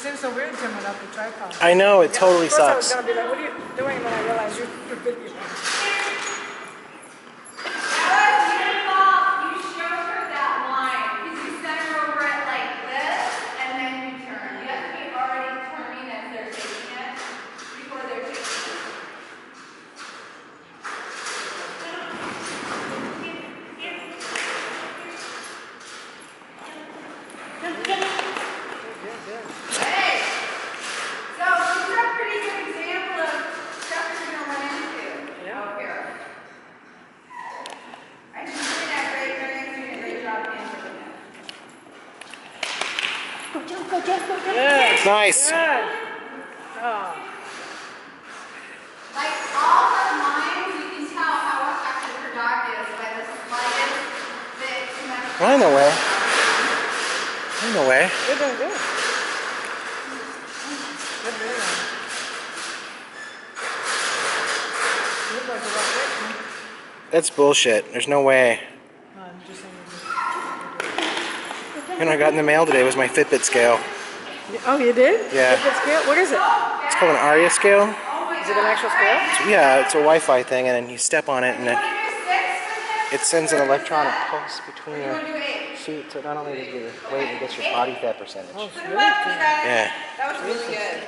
so weird, Tim, without the tripod. I know, it totally First I was sucks. gonna be like, what are you doing? And then I realized you're, you're videoing. Alice, you didn't fall. You show her that line. Because you center over it like this, and then you turn. You have to be already turning as they're taking it, before they're taking it. Hey! So, these are a pretty good example of stuff you're gonna run into out here. I think you're doing that great, Mary Anne's doing a great job answering that. Good. Nice. Good. Oh, Like all her lines, you can tell how effective her dog is by the slightest bit too much. I know way. I know way. you're doing good. Good video. You look like a rough person. That's bullshit. There's no way. No, I'm just saying. You know, I got in the mail today was my Fitbit scale. Oh, you did? Yeah. Fitbit scale? What is it? It's called an Aria scale. Is it an actual scale? Yeah, it's a Wi-Fi thing, and then you step on it, and it, wanna do six with it sends an electronic pulse between your wanna do eight? feet, so not only does your weight, it gets your body fat percentage. Oh, Put him up, Travis. Yeah. That was really good.